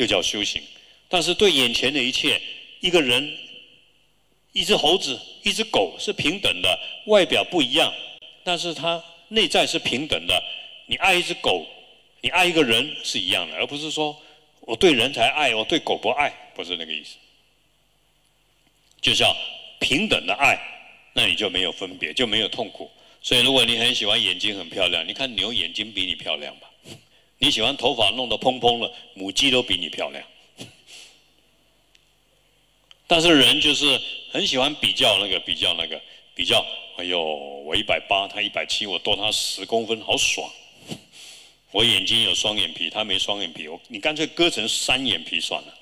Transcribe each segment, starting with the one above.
就叫修行。但是对眼前的一切，一个人、一只猴子、一只狗是平等的，外表不一样，但是它内在是平等的。你爱一只狗，你爱一个人是一样的，而不是说我对人才爱，我对狗不爱，不是那个意思。就叫平等的爱，那你就没有分别，就没有痛苦。所以，如果你很喜欢眼睛很漂亮，你看牛眼睛比你漂亮吧？你喜欢头发弄得蓬蓬的，母鸡都比你漂亮。但是人就是很喜欢比较那个，比较那个，比较。哎呦，我一百八，他一百七，我多他十公分，好爽。我眼睛有双眼皮，他没双眼皮，我你干脆割成三眼皮算了。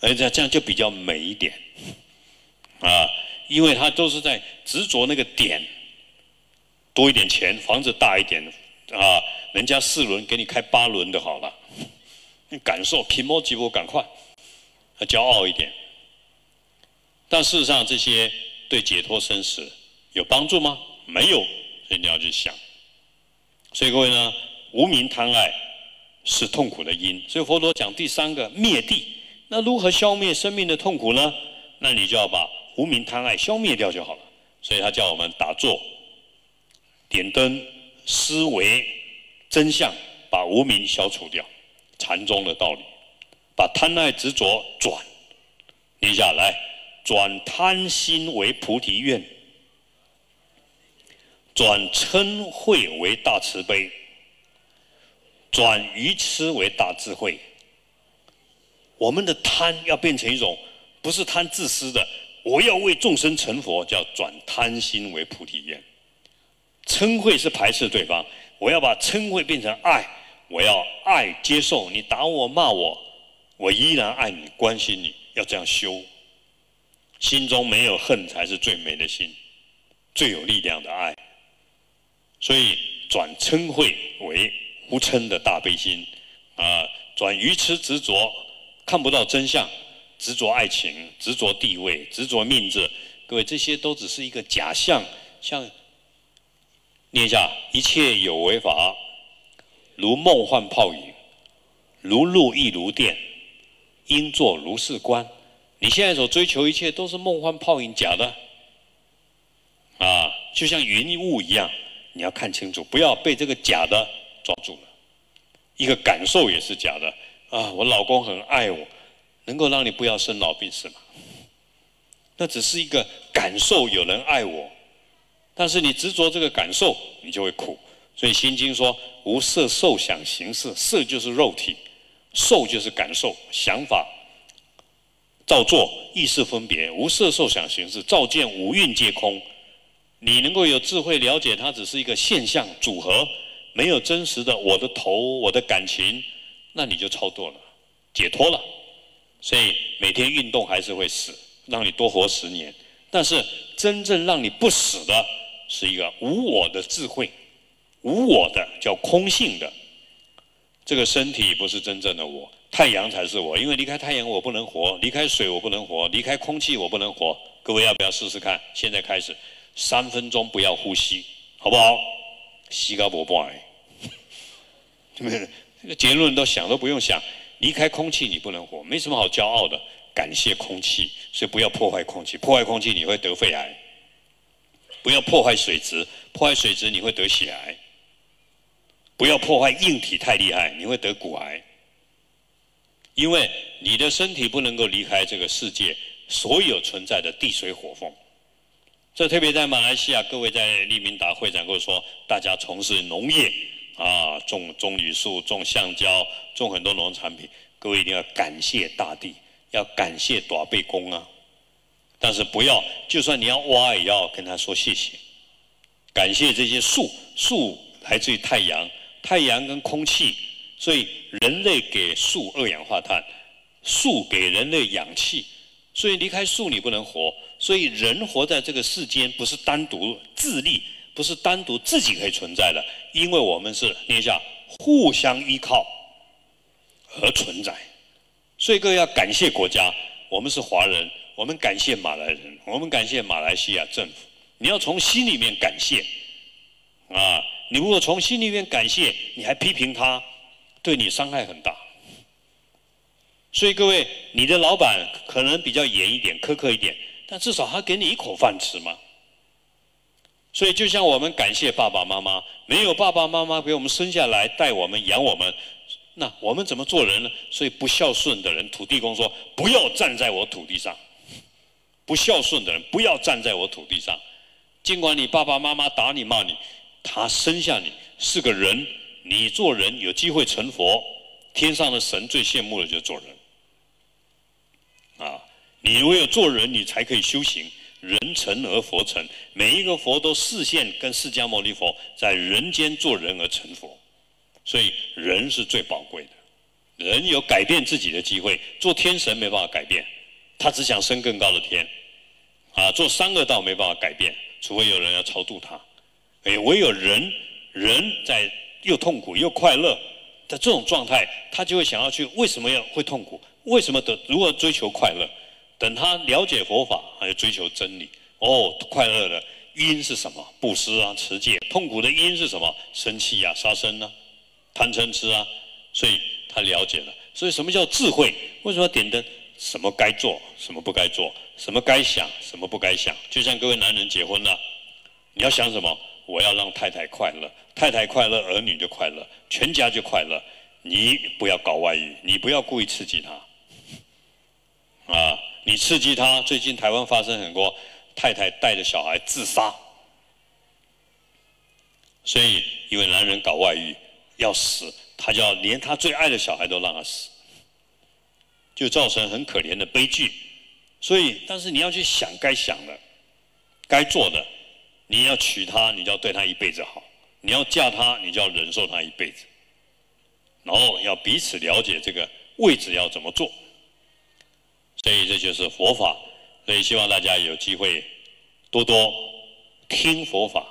而且这样就比较美一点，啊，因为他都是在执着那个点，多一点钱，房子大一点，啊，人家四轮给你开八轮的好了，你感受皮毛肌肤赶快，骄傲一点。但事实上，这些对解脱生死有帮助吗？没有，所以你要去想。所以各位呢，无名贪爱是痛苦的因。所以佛陀讲第三个灭地，那如何消灭生命的痛苦呢？那你就要把无名贪爱消灭掉就好了。所以他叫我们打坐、点灯、思维真相，把无名消除掉。禅宗的道理，把贪爱执着转，念下来，转贪心为菩提愿。转嗔恚为大慈悲，转愚痴为大智慧。我们的贪要变成一种，不是贪自私的，我要为众生成佛，叫转贪心为菩提愿。嗔恚是排斥对方，我要把嗔恚变成爱，我要爱接受你打我骂我，我依然爱你关心你，要这样修。心中没有恨才是最美的心，最有力量的爱。所以转嗔恚为无嗔的大悲心，啊，转愚痴执着看不到真相，执着爱情，执着地位，执着命质，各位这些都只是一个假象。像念一下，一切有为法，如梦幻泡影，如露亦如电，应作如是观。你现在所追求一切都是梦幻泡影，假的，啊，就像云雾一样。你要看清楚，不要被这个假的抓住了。一个感受也是假的啊！我老公很爱我，能够让你不要生老病死吗？那只是一个感受，有人爱我，但是你执着这个感受，你就会苦。所以《心经》说：“无色受想行识，色就是肉体，受就是感受、想法、造作、意识分别。无色受想行识，照见五蕴皆空。”你能够有智慧了解它只是一个现象组合，没有真实的我的头、我的感情，那你就超度了，解脱了。所以每天运动还是会死，让你多活十年。但是真正让你不死的，是一个无我的智慧，无我的叫空性的。这个身体不是真正的我，太阳才是我。因为离开太阳我不能活，离开水我不能活，离开空气我不能活。各位要不要试试看？现在开始。三分钟不要呼吸，好不好？西高不坏。对不对？这个结论都想都不用想，离开空气你不能活，没什么好骄傲的。感谢空气，所以不要破坏空气，破坏空气你会得肺癌。不要破坏水质，破坏水质你会得血癌。不要破坏硬体太厉害，你会得骨癌。因为你的身体不能够离开这个世界所有存在的地水火风。这特别在马来西亚，各位在利明达会长跟我说，大家从事农业啊，种种榆树、种橡胶、种很多农产品，各位一定要感谢大地，要感谢大背公啊。但是不要，就算你要挖，也要跟他说谢谢，感谢这些树，树来自于太阳，太阳跟空气，所以人类给树二氧化碳，树给人类氧气，所以离开树你不能活。所以人活在这个世间，不是单独自立，不是单独自己可以存在的，因为我们是念一下互相依靠而存在。所以各位要感谢国家，我们是华人，我们感谢马来人，我们感谢马来西亚政府。你要从心里面感谢啊！你如果从心里面感谢，你还批评他，对你伤害很大。所以各位，你的老板可能比较严一点、苛刻一点，但至少他给你一口饭吃嘛。所以，就像我们感谢爸爸妈妈，没有爸爸妈妈给我们生下来、带我们、养我们，那我们怎么做人呢？所以，不孝顺的人，土地公说：“不要站在我土地上。”不孝顺的人，不要站在我土地上。尽管你爸爸妈妈打你、骂你，他生下你是个人，你做人有机会成佛。天上的神最羡慕的就是做人。啊，你唯有做人，你才可以修行。人成而佛成，每一个佛都视线跟释迦牟尼佛在人间做人而成佛，所以人是最宝贵的。人有改变自己的机会，做天神没办法改变，他只想升更高的天。啊，做三恶道没办法改变，除非有人要超度他。哎，唯有人，人在又痛苦又快乐的这种状态，他就会想要去为什么要会痛苦？为什么得如何追求快乐？等他了解佛法，还有追求真理。哦，快乐的因是什么？布施啊，持戒。痛苦的因是什么？生气啊，杀生啊，贪嗔痴啊。所以他了解了。所以什么叫智慧？为什么要点灯？什么该做，什么不该做？什么该想，什么不该想？就像各位男人结婚了，你要想什么？我要让太太快乐，太太快乐，儿女就快乐，全家就快乐。你不要搞外遇，你不要故意刺激他，啊，你刺激他。最近台湾发生很多太太带着小孩自杀，所以因为男人搞外遇要死，他就要连他最爱的小孩都让他死，就造成很可怜的悲剧。所以，但是你要去想该想的，该做的。你要娶她，你就要对她一辈子好；你要嫁她，你就要忍受她一辈子。然后要彼此了解这个位置要怎么做。所以这就是佛法。所以希望大家有机会多多听佛法。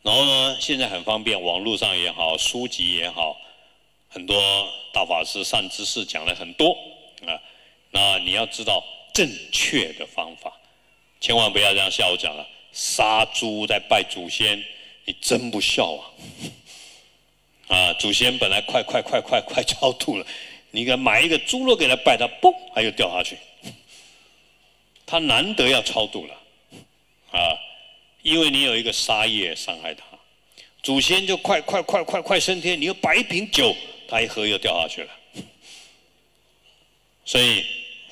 然后呢，现在很方便，网络上也好，书籍也好，很多大法师、善知识讲了很多啊。那你要知道。正确的方法，千万不要这样下午讲了。杀猪在拜祖先，你真不孝啊！啊，祖先本来快快快快快超度了，你给买一个猪肉给他拜，他嘣，他又掉下去。他难得要超度了，啊，因为你有一个杀业伤害他，祖先就快快快快快升天，你又摆一瓶酒，他一喝又掉下去了，所以。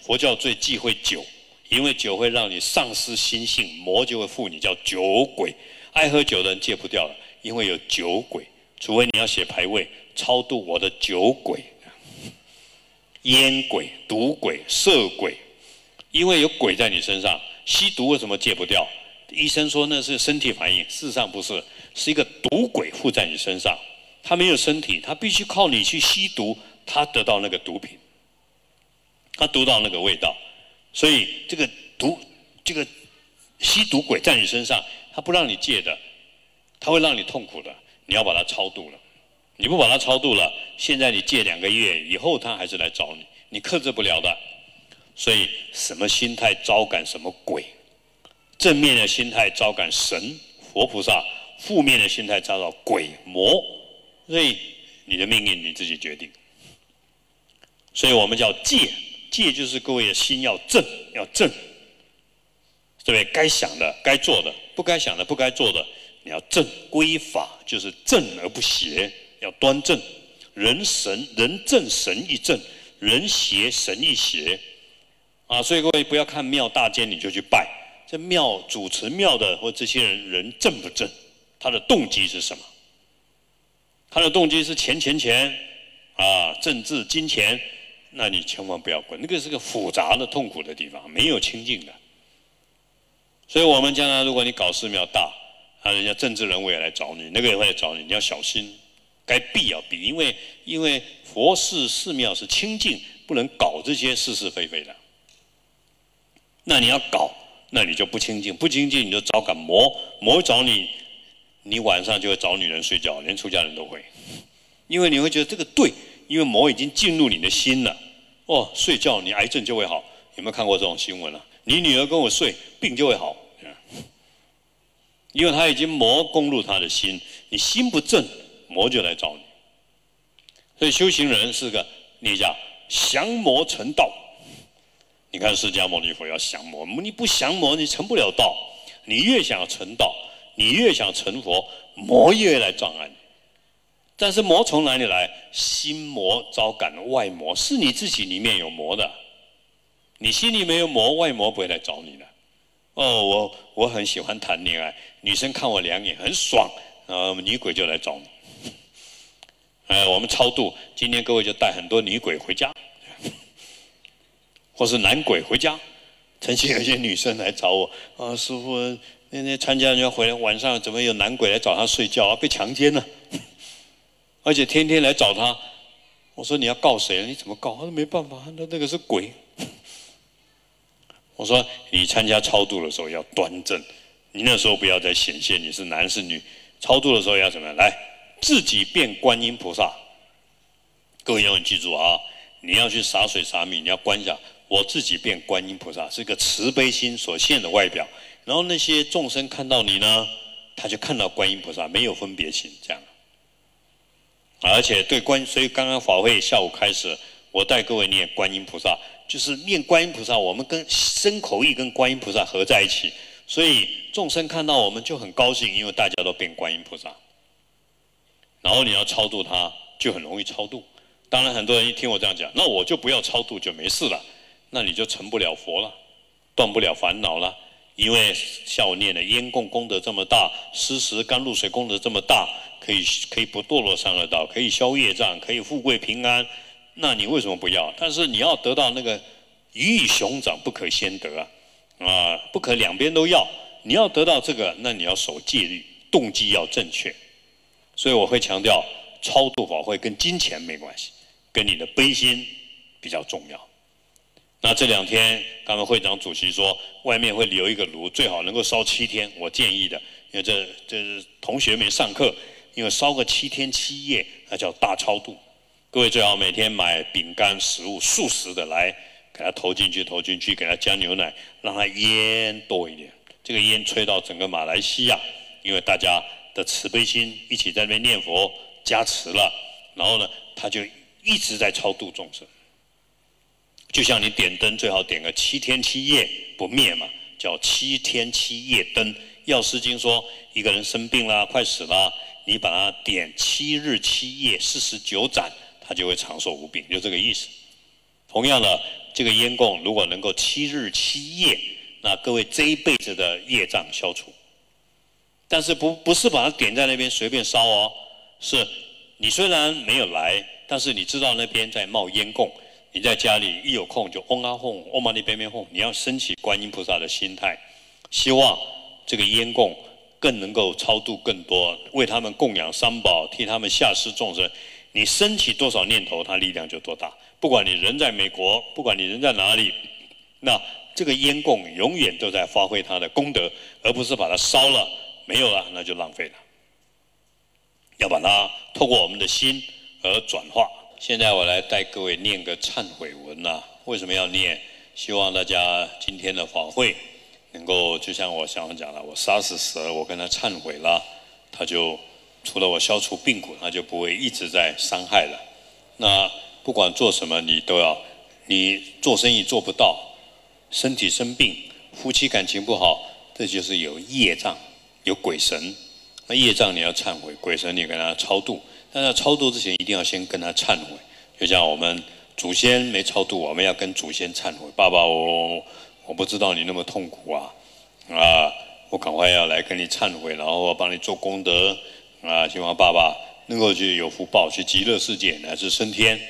佛教最忌讳酒，因为酒会让你丧失心性，魔就会附你，叫酒鬼。爱喝酒的人戒不掉了，因为有酒鬼。除非你要写牌位，超度我的酒鬼、烟鬼、毒鬼、色鬼，因为有鬼在你身上。吸毒为什么戒不掉？医生说那是身体反应，事实上不是，是一个毒鬼附在你身上。他没有身体，他必须靠你去吸毒，他得到那个毒品。他读到那个味道，所以这个毒，这个吸毒鬼在你身上，他不让你戒的，他会让你痛苦的。你要把它超度了，你不把它超度了，现在你戒两个月以后，他还是来找你，你克制不了的。所以什么心态招感什么鬼，正面的心态招感神佛菩萨，负面的心态招到鬼魔，所以你的命运你自己决定。所以我们叫戒。戒就是各位的心要正，要正，对不对？该想的、该做的，不该想的、不该做的，你要正。归法就是正而不邪，要端正。人神人正神亦正，人邪神亦邪。啊，所以各位不要看庙大间你就去拜，这庙主持庙的或这些人人正不正？他的动机是什么？他的动机是钱钱钱啊，政治金钱。那你千万不要滚，那个是个复杂的、痛苦的地方，没有清净的。所以，我们将来如果你搞寺庙大，啊，人家政治人物也来找你，那个也会来找你，你要小心，该避要避，因为因为佛寺寺庙是清净，不能搞这些是是非非的。那你要搞，那你就不清净，不清净你就招感魔，魔找你，你晚上就会找女人睡觉，连出家人都会，因为你会觉得这个对。因为魔已经进入你的心了，哦，睡觉你癌症就会好，有没有看过这种新闻啊？你女儿跟我睡，病就会好，因为他已经魔攻入他的心，你心不正，魔就来找你。所以修行人是个，你讲降魔成道。你看释迦牟尼佛要降魔，你不降魔，你成不了道。你越想成道，你越想成佛，魔越来障碍。但是魔从哪里来？心魔招感外魔，是你自己里面有魔的。你心里没有魔，外魔不会来找你的。哦，我我很喜欢谈恋爱，女生看我两眼很爽，呃，女鬼就来找你。呃，我们超度，今天各位就带很多女鬼回家，或是男鬼回家。曾经有一些女生来找我，啊，师傅，那天参加人家回来，晚上怎么有男鬼来找她睡觉啊？被强奸了，而且天天来找他。我说你要告谁？你怎么告？他说没办法，那那个是鬼。我说你参加超度的时候要端正，你那时候不要再显现你是男是女。超度的时候要怎么样？来，自己变观音菩萨。各位要记住啊，你要去洒水洒米，你要观想，我自己变观音菩萨，是个慈悲心所现的外表。然后那些众生看到你呢，他就看到观音菩萨，没有分别心，这样。而且对观，所以刚刚法会下午开始，我带各位念观音菩萨。就是念观音菩萨，我们跟身口意跟观音菩萨合在一起，所以众生看到我们就很高兴，因为大家都变观音菩萨。然后你要超度他，就很容易超度。当然很多人一听我这样讲，那我就不要超度就没事了，那你就成不了佛了，断不了烦恼了。因为下午念的烟供功德这么大，施食甘露水功德这么大，可以可以不堕落三恶道，可以消业障，可以富贵平安。那你为什么不要？但是你要得到那个鱼与熊掌不可先得啊，啊，不可两边都要。你要得到这个，那你要守戒律，动机要正确。所以我会强调，超度法会跟金钱没关系，跟你的悲心比较重要。那这两天，刚刚会长主席说，外面会留一个炉，最好能够烧七天。我建议的，因为这这同学们上课，因为烧个七天七夜，那叫大超度。各位最好每天买饼干、食物、素食的来，给它投进去，投进去，给它加牛奶，让它烟多一点。这个烟吹到整个马来西亚，因为大家的慈悲心一起在那边念佛加持了，然后呢，他就一直在超度众生。就像你点灯，最好点个七天七夜不灭嘛，叫七天七夜灯。药师经说，一个人生病啦，快死了，你把它点七日七夜四十九盏。他就会长寿无病，就这个意思。同样的，这个烟供如果能够七日七夜，那各位这一辈子的业障消除。但是不不是把它点在那边随便烧哦，是你虽然没有来，但是你知道那边在冒烟供，你在家里一有空就嗡啊哄，嗡嘛呢边边哄，你要升起观音菩萨的心态，希望这个烟供更能够超度更多，为他们供养三宝，替他们下施众生。你升起多少念头，它力量就多大。不管你人在美国，不管你人在哪里，那这个烟供永远都在发挥它的功德，而不是把它烧了没有了，那就浪费了。要把它透过我们的心而转化。现在我来带各位念个忏悔文呐。为什么要念？希望大家今天的法会能够，就像我想讲了，我杀死蛇，我跟他忏悔了，他就。除了我消除病苦，他就不会一直在伤害了。那不管做什么，你都要，你做生意做不到，身体生病，夫妻感情不好，这就是有业障，有鬼神。那业障你要忏悔，鬼神你跟他超度。但在超度之前，一定要先跟他忏悔。就像我们祖先没超度，我们要跟祖先忏悔。爸爸，我我不知道你那么痛苦啊，啊，我赶快要来跟你忏悔，然后我帮你做功德。啊，希望爸爸能够去有福报，去极乐世界乃至升天。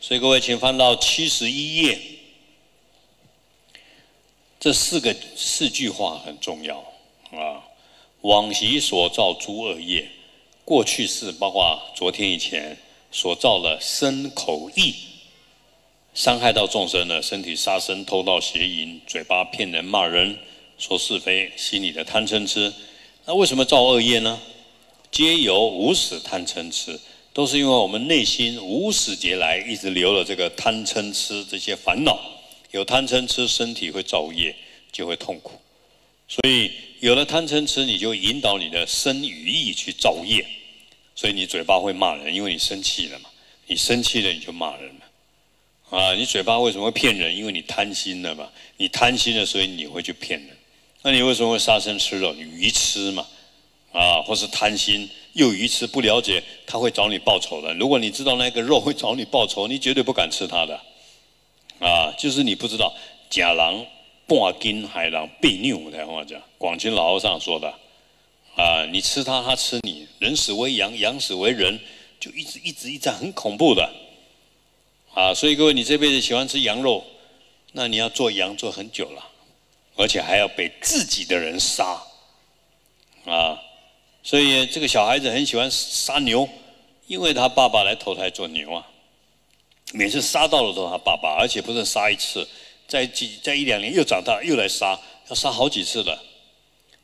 所以各位，请翻到七十一页，这四个四句话很重要啊。往昔所造诸恶业，过去世包括昨天以前所造的身口意，伤害到众生了身体杀生、偷盗、邪淫，嘴巴骗人、骂人、说是非，心里的贪嗔痴。那为什么造恶业呢？皆由无始贪嗔痴，都是因为我们内心无始劫来一直留了这个贪嗔痴这些烦恼。有贪嗔痴，身体会造业，就会痛苦。所以有了贪嗔痴，你就引导你的身与意去造业。所以你嘴巴会骂人，因为你生气了嘛。你生气了，你就骂人了。啊，你嘴巴为什么会骗人？因为你贪心了嘛，你贪心了，所以你会去骗人。那你为什么会杀生吃肉？你愚痴嘛，啊，或是贪心又愚痴，不了解他会找你报仇的。如果你知道那个肉会找你报仇，你绝对不敢吃它的。啊，就是你不知道假狼半斤海狼被牛，台话讲，广清老和尚说的。啊，你吃它，它吃你。人死为羊，羊死为人，就一直一直一直很恐怖的。啊，所以各位，你这辈子喜欢吃羊肉，那你要做羊做很久了。而且还要被自己的人杀，啊！所以这个小孩子很喜欢杀牛，因为他爸爸来投胎做牛啊。每次杀到了都是他爸爸，而且不是杀一次，在几在一两年又长大又来杀，要杀好几次的。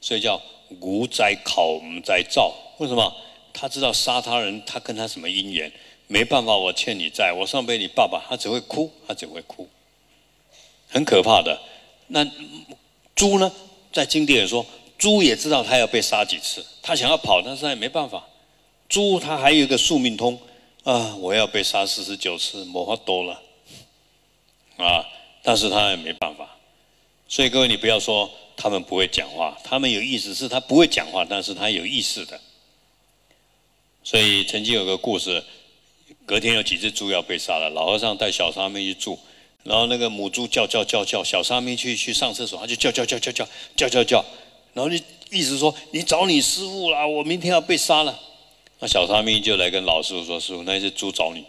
所以叫无灾考无灾造。为什么？他知道杀他人，他跟他什么因缘？没办法，我欠你债，我上辈子你爸爸，他只会哭，他只会哭，很可怕的。那。猪呢，在经典说，猪也知道它要被杀几次，它想要跑，但是他也没办法。猪它还有一个宿命通啊，我要被杀四十九次，魔法多了啊，但是它也没办法。所以各位，你不要说他们不会讲话，他们有意思，是他不会讲话，但是他有意识的。所以曾经有个故事，隔天有几只猪要被杀了，老和尚带小沙弥去住。然后那个母猪叫叫叫叫，小沙弥去去上厕所，他就叫叫叫叫叫叫叫叫，然后就意思说你找你师傅啦，我明天要被杀了。那小沙弥就来跟老师傅说：“师傅，那只猪找你。”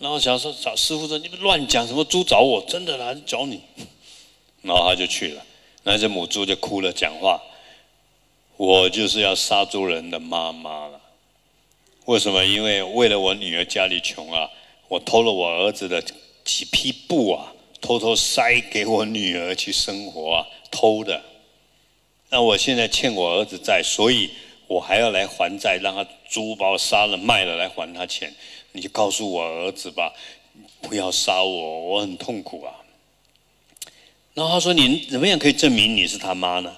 然后小说找师傅说：“你们乱讲什么？猪找我，真的啦，找你。”然后他就去了，那只母猪就哭了，讲话：“我就是要杀猪人的妈妈了。为什么？因为为了我女儿家里穷啊，我偷了我儿子的。”几匹布啊，偷偷塞给我女儿去生活啊，偷的。那我现在欠我儿子债，所以我还要来还债，让他猪把我杀了卖了来还他钱。你就告诉我儿子吧，不要杀我，我很痛苦啊。然后他说：“你怎么样可以证明你是他妈呢？”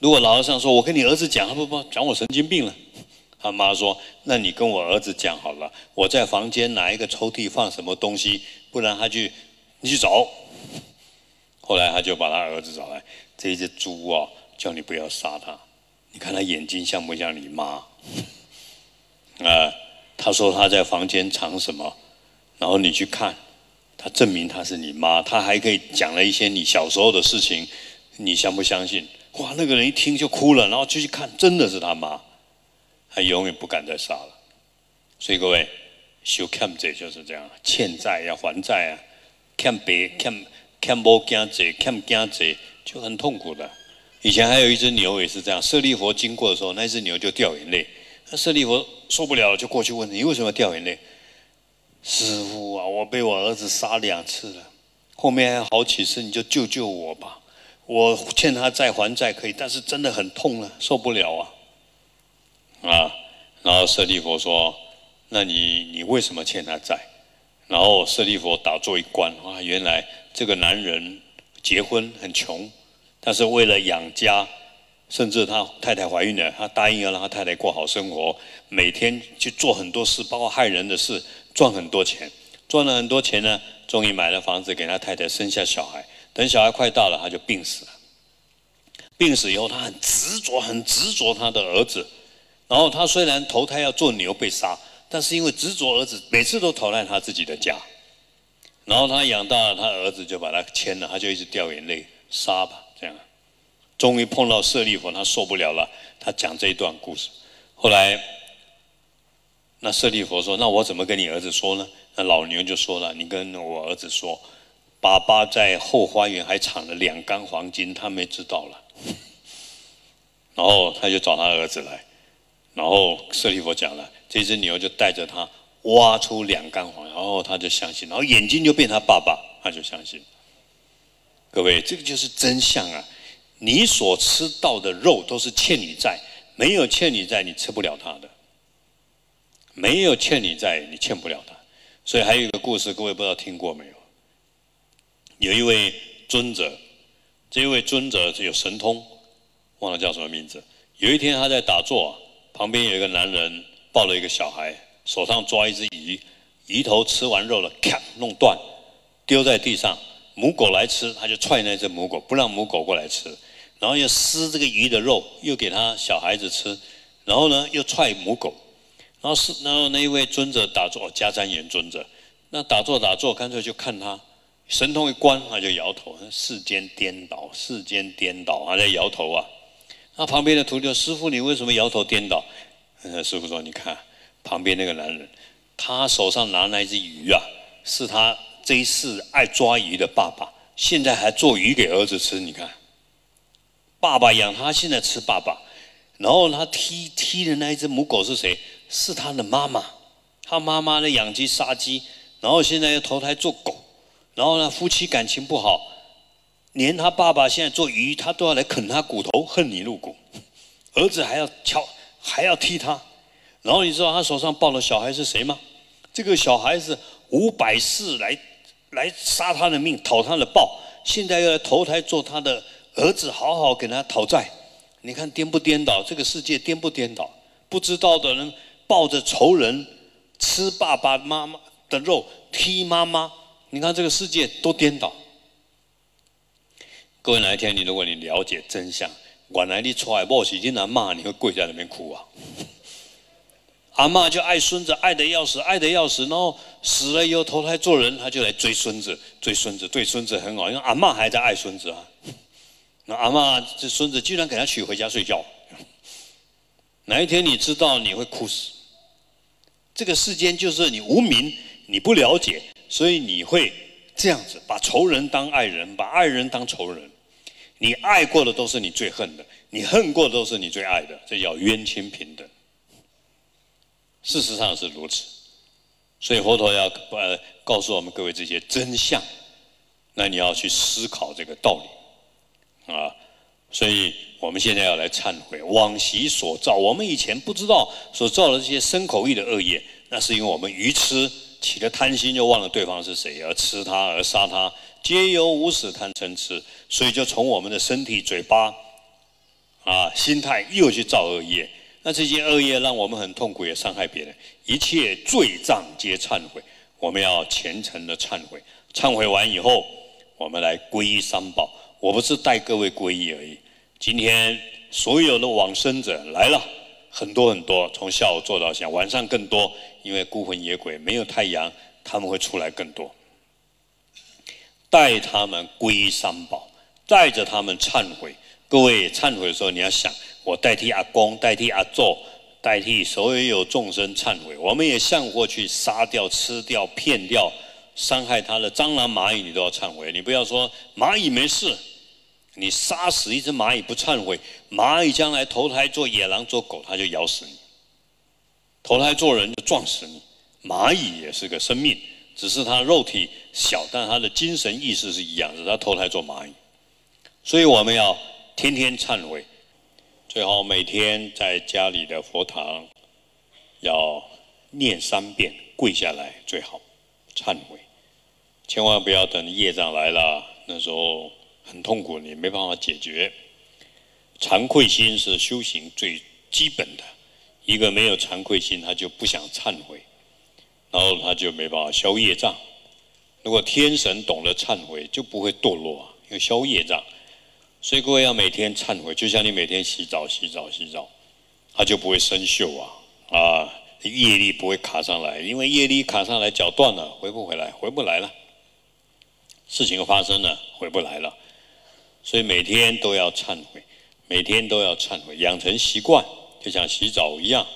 如果老和尚说：“我跟你儿子讲，不不讲我神经病了。”他妈说：“那你跟我儿子讲好了，我在房间哪一个抽屉放什么东西，不然他去你去找。”后来他就把他儿子找来，这只猪啊，叫你不要杀它。你看他眼睛像不像你妈？啊，他说他在房间藏什么，然后你去看，他证明他是你妈，他还可以讲了一些你小时候的事情，你相不相信？哇，那个人一听就哭了，然后就去看，真的是他妈。他永远不敢再杀了，所以各位修欠债就是这样，欠债要还债啊，欠别欠欠无惊债，欠惊债就很痛苦的。以前还有一只牛也是这样，舍利佛经过的时候，那只牛就掉眼泪。那舍利佛受不了了，就过去问你为什么掉眼泪？师傅啊，我被我儿子杀两次了，后面还有好几次，你就救救我吧。我欠他债还债可以，但是真的很痛啊，受不了啊。啊，然后舍利佛说：“那你你为什么欠他债？”然后舍利佛打坐一观，啊，原来这个男人结婚很穷，但是为了养家，甚至他太太怀孕了，他答应要让他太太过好生活，每天去做很多事，包括害人的事，赚很多钱，赚了很多钱呢，终于买了房子给他太太生下小孩。等小孩快大了，他就病死了。病死以后，他很执着，很执着他的儿子。然后他虽然投胎要做牛被杀，但是因为执着儿子，每次都投胎他自己的家。然后他养大了，他儿子就把他牵了，他就一直掉眼泪，杀吧这样。终于碰到舍利弗，他受不了了，他讲这一段故事。后来，那舍利弗说：“那我怎么跟你儿子说呢？”那老牛就说了：“你跟我儿子说，爸爸在后花园还藏了两缸黄金，他没知道了。”然后他就找他儿子来。然后舍利弗讲了，这只牛就带着他挖出两缸黄，然后他就相信，然后眼睛就变他爸爸，他就相信。各位，这个就是真相啊！你所吃到的肉都是欠你债，没有欠你债，你吃不了他的；没有欠你债，你欠不了他。所以还有一个故事，各位不知道听过没有？有一位尊者，这一位尊者有神通，忘了叫什么名字。有一天他在打坐啊。旁边有一个男人抱了一个小孩，手上抓一只鱼，鱼头吃完肉了，咔弄断，丢在地上。母狗来吃，他就踹那只母狗，不让母狗过来吃。然后又撕这个鱼的肉，又给他小孩子吃。然后呢，又踹母狗。然后是，然后那一位尊者打坐，迦旃延尊者，那打坐打坐，干脆就看他神通一关，他就摇头，世间颠倒，世间颠倒，还在摇头啊。那旁边的徒弟说：“师傅，你为什么摇头颠倒？”师傅说：“你看旁边那个男人，他手上拿那只鱼啊，是他这一世爱抓鱼的爸爸，现在还做鱼给儿子吃。你看，爸爸养他，现在吃爸爸。然后他踢踢的那一只母狗是谁？”是他的妈妈，他妈妈呢养鸡杀鸡，然后现在又投胎做狗，然后呢夫妻感情不好，连他爸爸现在做鱼，他都要来啃他骨头，恨你入骨，儿子还要敲，还要踢他，然后你知道他手上抱的小孩是谁吗？这个小孩子五百世来来杀他的命，讨他的报，现在又来投胎做他的儿子，好好给他讨债，你看颠不颠倒？这个世界颠不颠倒？不知道的人。抱着仇人吃爸爸妈妈的肉，踢妈妈，你看这个世界多颠倒。各位哪一天你如果你了解真相，原来你出来莫洗经常骂，你会跪在那边哭啊。阿妈就爱孙子，爱的要死，爱的要死，然后死了以后投胎做人，他就来追孙子，追孙子，对孙子很好，因为阿妈还在爱孙子啊。那阿妈这孙子居然给他娶回家睡觉，哪一天你知道你会哭死？这个世间就是你无名，你不了解，所以你会这样子把仇人当爱人，把爱人当仇人。你爱过的都是你最恨的，你恨过的都是你最爱的，这叫冤亲平等。事实上是如此，所以佛陀要呃告诉我们各位这些真相，那你要去思考这个道理啊。所以我们现在要来忏悔往昔所造，我们以前不知道所造的这些身口意的恶业，那是因为我们愚痴起了贪心，就忘了对方是谁，而吃他而杀他，皆由无始贪嗔痴，所以就从我们的身体、嘴巴啊、心态又去造恶业，那这些恶业让我们很痛苦，也伤害别人，一切罪障皆忏悔，我们要虔诚的忏悔，忏悔完以后，我们来皈依三宝。我不是带各位皈依而已。今天所有的往生者来了很多很多，从下午做到现在，晚上更多，因为孤魂野鬼没有太阳，他们会出来更多。带他们皈依三宝，带着他们忏悔。各位忏悔的时候，你要想，我代替阿公，代替阿祖，代替所有众生忏悔。我们也向过去杀掉、吃掉、骗掉。伤害他的蟑螂、蚂蚁，你都要忏悔。你不要说蚂蚁没事，你杀死一只蚂蚁不忏悔，蚂蚁将来投胎做野狼、做狗，它就咬死你；投胎做人就撞死你。蚂蚁也是个生命，只是他肉体小，但他的精神意识是一样的。他投胎做蚂蚁，所以我们要天天忏悔，最好每天在家里的佛堂要念三遍，跪下来最好忏悔。千万不要等业障来了，那时候很痛苦，你没办法解决。惭愧心是修行最基本的，一个没有惭愧心，他就不想忏悔，然后他就没办法消业障。如果天神懂得忏悔，就不会堕落啊，因为消业障。所以各位要每天忏悔，就像你每天洗澡、洗澡、洗澡，他就不会生锈啊啊，业力不会卡上来，因为业力卡上来，脚断了，回不回来，回不来了。事情发生了，回不来了，所以每天都要忏悔，每天都要忏悔，养成习惯，就像洗澡一样。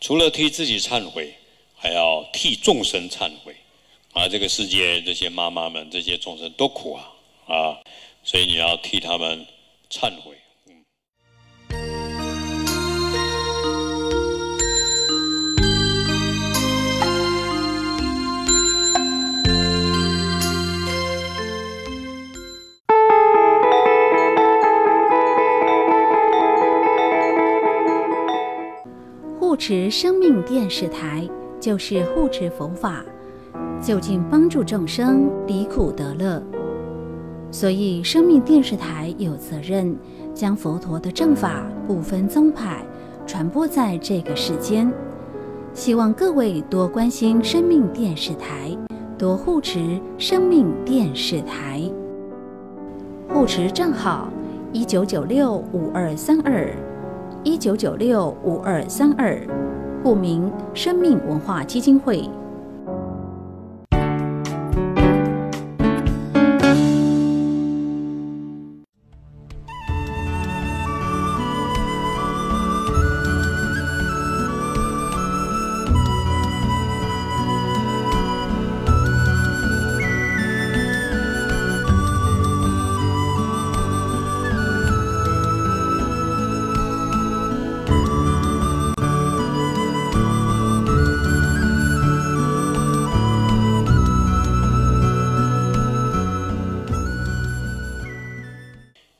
除了替自己忏悔，还要替众生忏悔。啊，这个世界这些妈妈们，这些众生多苦啊啊！所以你要替他们忏悔。护持生命电视台就是护持佛法，就近帮助众生离苦得乐。所以，生命电视台有责任将佛陀的正法不分宗派传播在这个世间。希望各位多关心生命电视台，多护持生命电视台。护持账号：一九九六五二三二，一九九六五二三二，顾名：生命文化基金会。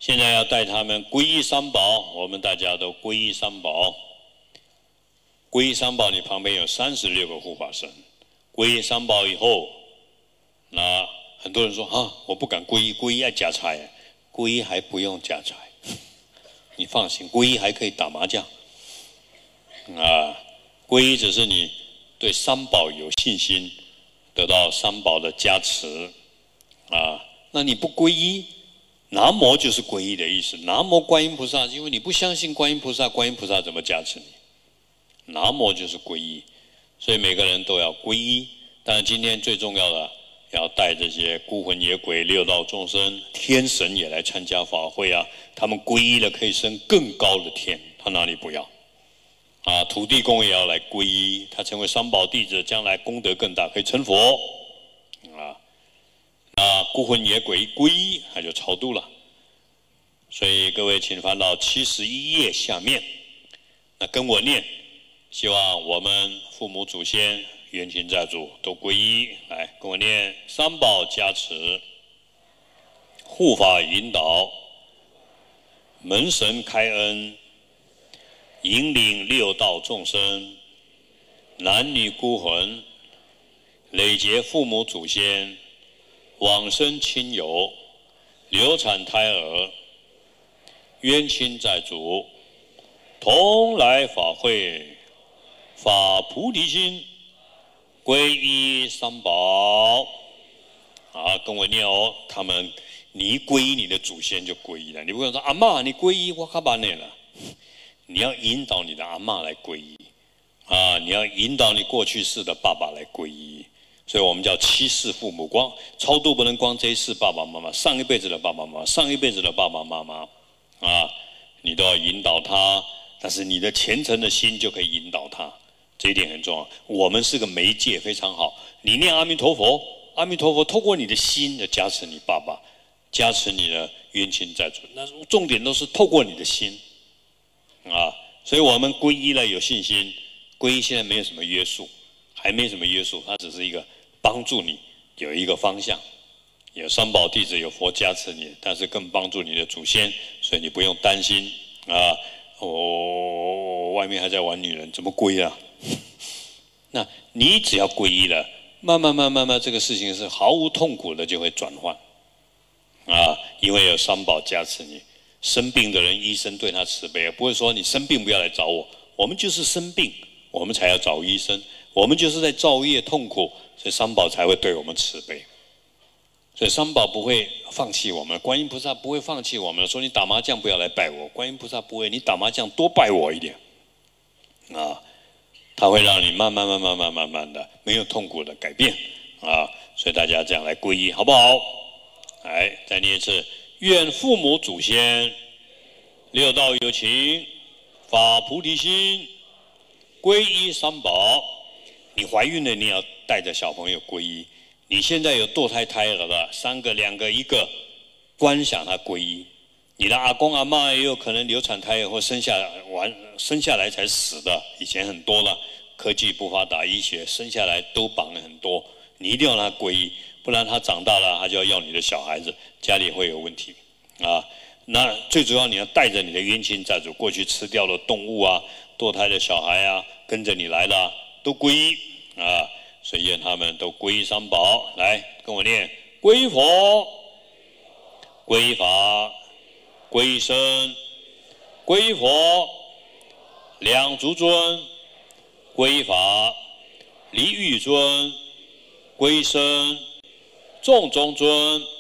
现在要带他们皈依三宝，我们大家都皈依三宝。皈依三宝，你旁边有三十六个护法神。皈依三宝以后，那很多人说啊，我不敢皈依，皈依要加财，皈依还不用加财，你放心，皈依还可以打麻将。啊，皈依只是你对三宝有信心，得到三宝的加持。啊，那你不皈依？南无就是皈依的意思，南无观音菩萨，因为你不相信观音菩萨，观音菩萨怎么加持你？南无就是皈依，所以每个人都要皈依。但是今天最重要的，要带这些孤魂野鬼、六道众生、天神也来参加法会啊！他们皈依了，可以升更高的天，他哪里不要？啊，土地公也要来皈依，他成为三宝弟子，将来功德更大，可以成佛。啊。啊，孤魂野鬼皈依，他就超度了。所以各位，请翻到七十一页下面，那跟我念，希望我们父母祖先、冤亲债主都皈依。来，跟我念：三宝加持，护法引导，门神开恩，引领六道众生，男女孤魂，累劫父母祖先。往生亲友、流产胎儿、冤亲债主，同来法会，发菩提心，皈依三宝。啊，跟我念哦，他们你皈依你的祖先就皈依了。你不能说阿妈你皈依我卡巴内了，你要引导你的阿妈来皈依，啊，你要引导你过去世的爸爸来皈依。所以我们叫七世父母光，超度不能光这一世爸爸妈妈，上一辈子的爸爸妈妈，上一辈子的爸爸妈妈，啊，你都要引导他，但是你的虔诚的心就可以引导他，这一点很重要。我们是个媒介，非常好。你念阿弥陀佛，阿弥陀佛，透过你的心的加持，你爸爸加持你的冤亲债主，那重点都是透过你的心，啊，所以我们皈依了有信心，皈依现在没有什么约束，还没什么约束，它只是一个。帮助你有一个方向，有三宝弟子，有佛加持你，但是更帮助你的祖先，所以你不用担心啊！我外面还在玩女人，怎么归啊？那你只要皈依了，慢慢慢慢慢，这个事情是毫无痛苦的，就会转换啊！因为有三宝加持你，生病的人，医生对他慈悲，不会说你生病不要来找我，我们就是生病，我们才要找医生，我们就是在造业痛苦。所以三宝才会对我们慈悲，所以三宝不会放弃我们，观音菩萨不会放弃我们。说你打麻将不要来拜我，观音菩萨不会，你打麻将多拜我一点，啊，他会让你慢慢慢慢慢慢慢的没有痛苦的改变，啊，所以大家这样来皈依好不好？来，再念一次：愿父母祖先六道有情发菩提心，皈依三宝。你怀孕了，你要。带着小朋友皈依，你现在有堕胎胎儿了，三个、两个、一个，观想他皈依。你的阿公阿妈也有可能流产胎儿或生下完生下来才死的，以前很多了。科技不发达，医学生下来都绑了很多，你一定要让他皈依，不然他长大了，他就要要你的小孩子，家里会有问题啊。那最主要你要带着你的冤亲债主过去吃掉了动物啊，堕胎的小孩啊，跟着你来了都皈依啊。所以愿他们都皈三宝，来跟我念：皈佛、皈法、皈僧、皈佛、两足尊、皈法，离欲尊，归僧，众中尊。